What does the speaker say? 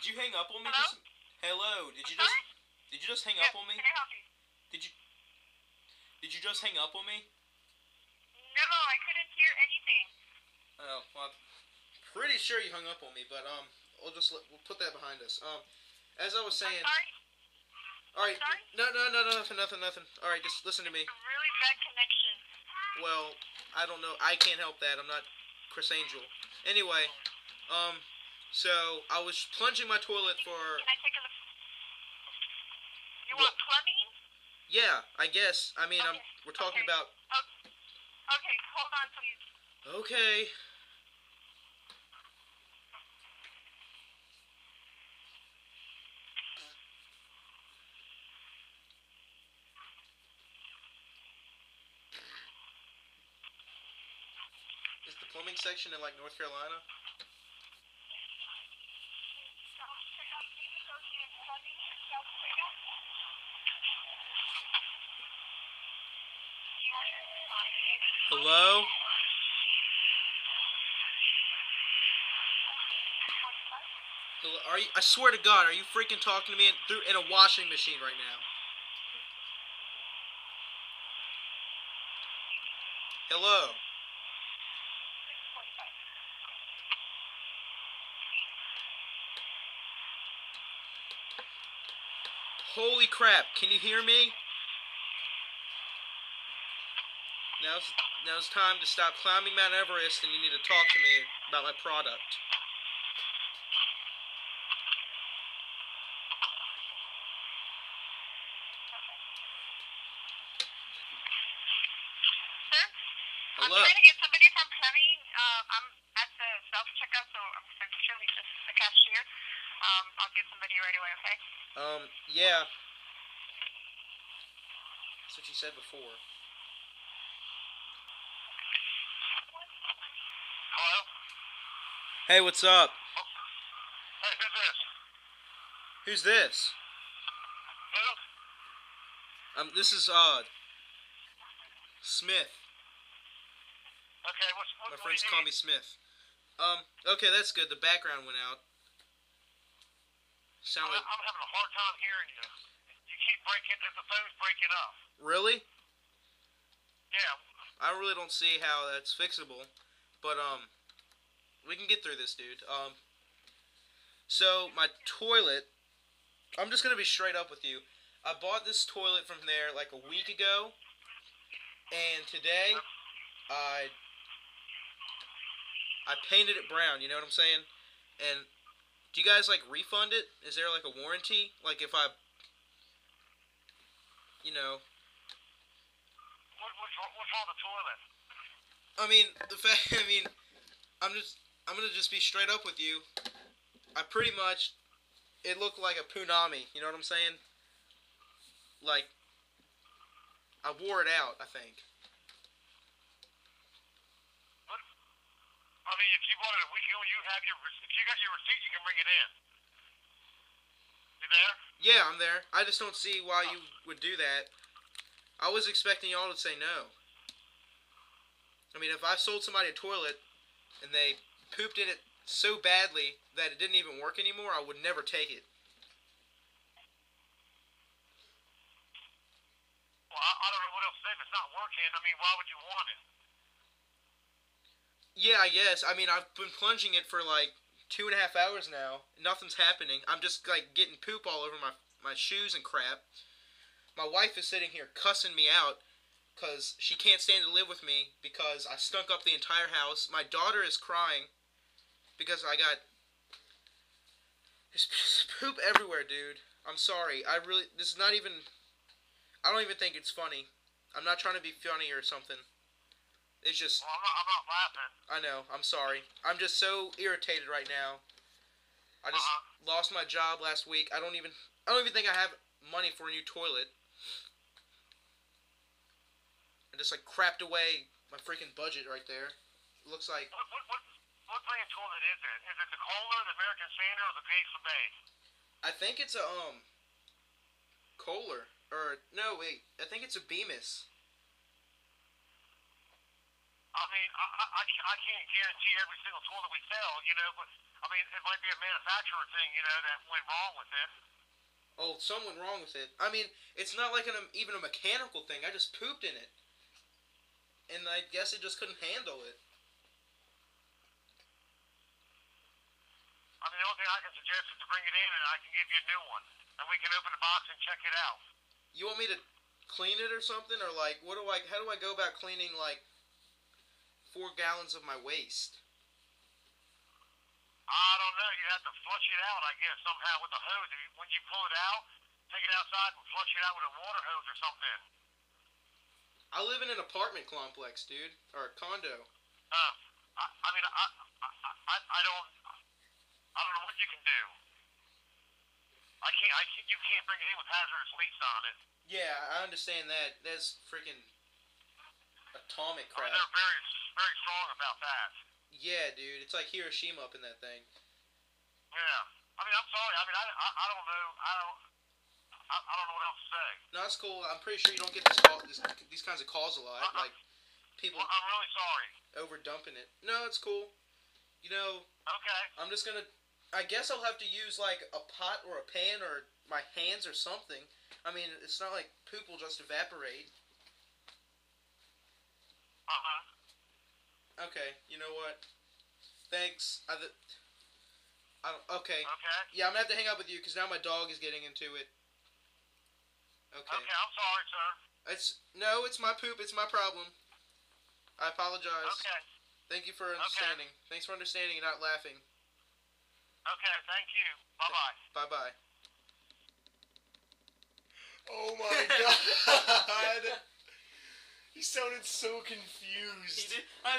Did you hang up on me? Hello? Just, hello. Did you just did you just hang up on me? Can I help you? Did you did you just hang up on me? No, I couldn't hear anything. Oh, well, I'm pretty sure you hung up on me, but um, we'll just let, we'll put that behind us. Um, as I was I'm saying, sorry. all right, sorry? no, no, no, no, nothing, nothing, nothing. All right, just listen to me. Really bad connection. Well, I don't know. I can't help that. I'm not Criss Angel. Anyway, um, so I was plunging my toilet for. Can I take a look? You want plumbing? Yeah, I guess. I mean, I'm. We're talking okay. about. Oh, okay, hold on, please. Okay. Is the plumbing section in like North Carolina? Hello? Are you? I swear to God, are you freaking talking to me in, through in a washing machine right now? Hello? Holy crap! Can you hear me? Now's now's time to stop climbing Mount Everest, and you need to talk to me about my product. Sir? I'm trying to get somebody from plumbing. Uh, I'm at the self checkout, so I'm actually just the cashier. Um, I'll get somebody right away, okay? Um, yeah. That's what you said before. Hello? Hey, what's up? Hey, who's this? Who's this? Who? Um, this is uh Smith. Okay, what's, what, My what friends call me Smith. Um, okay, that's good. The background went out. Sound I'm, like I'm having a hard time hearing you. You keep breaking, the phone's breaking up. really? Yeah, I really don't see how that's fixable, but um, we can get through this, dude. Um, so my toilet, I'm just gonna be straight up with you. I bought this toilet from there like a week ago, and today I I painted it brown. You know what I'm saying? And do you guys like refund it? Is there like a warranty? Like if I, you know, what, what's, what's wrong with the toilet? I mean, the fact. I mean, I'm just. I'm gonna just be straight up with you. I pretty much. It looked like a punami. You know what I'm saying? Like. I wore it out. I think. What? I mean, if you bought it a week you have your, if you got your receipt, you can bring it in. You there? Yeah, I'm there. I just don't see why you would do that. I was expecting y'all to say no. I mean, if I sold somebody a toilet and they pooped in it so badly that it didn't even work anymore, I would never take it. Well, I, I don't know what else to say. If it's not working, I mean, why would you want it? Yeah, I guess. I mean, I've been plunging it for like two and a half hours now. Nothing's happening. I'm just like getting poop all over my my shoes and crap. My wife is sitting here cussing me out because she can't stand to live with me because I stunk up the entire house. My daughter is crying because I got there's poop everywhere, dude. I'm sorry. I really this is not even. I don't even think it's funny. I'm not trying to be funny or something. It's just Well, I'm not, I'm not laughing. I know. I'm sorry. I'm just so irritated right now. I just Uh-huh. lost my job last week. I don't even. I don't even think I have money for a new toilet. Just like crapped away my freaking budget right there. It looks like What, what, what, what brand toilet is it? Is it the Kohler, the American Standard, or the Pace for Bay? I think it's a um Kohler or no wait I think it's a Bemis. I, mean, I, I, I can't- I can't guarantee every single tool that we sell, you know, but I mean, it might be a manufacturer thing, you know, that went wrong with it. Oh, something went wrong with it. I mean, it's not like an, even a mechanical thing. I just pooped in it. And I guess it just couldn't handle it. I mean, the only thing I can suggest is to bring it in and I can give you a new one, and we can open the box and check it out. You want me to clean it or something? Or like, what do I, how do I go about cleaning like four gallons of my waste? I don't know. You have to flush it out, I guess, somehow with a hose. When you pull it out, take it outside and flush it out with a water hose or something. I live in an apartment complex, dude. Or a condo. Uh, I, I mean, I, I, I, I don't, I don't know what you can do. I can't, I can't, you can't bring it in with hazardous leaks on it. Yeah, I understand that. That's freaking atomic I mean, they're very, very strong about that. Yeah, dude. It's like Hiroshima up in that thing. Yeah. I mean, I'm sorry. I mean, I, I, I don't know. I don't, I, I don't know what else to say. No, that's cool. I'm pretty sure you don't get this call, this, these kinds of calls a lot. Like people I'm really sorry. over dumping it. No, it's cool. You know, Okay. I'm just gonna. I guess I'll have to use like a pot or a pan or my hands or something. I mean, it's not like poop will just evaporate. Uh huh. Okay, you know what? Thanks. I, th- I don't, okay. Okay. Yeah, I'm gonna have to hang up with you because now my dog is getting into it. Okay. Okay. I'm sorry, sir. It's no, it's my poop. It's my problem. I apologize. Okay. Thank you for understanding. Thanks for understanding and not laughing. Okay. Thank you. Bye bye. Bye bye. Oh my god! he sounded so confused. He did. I,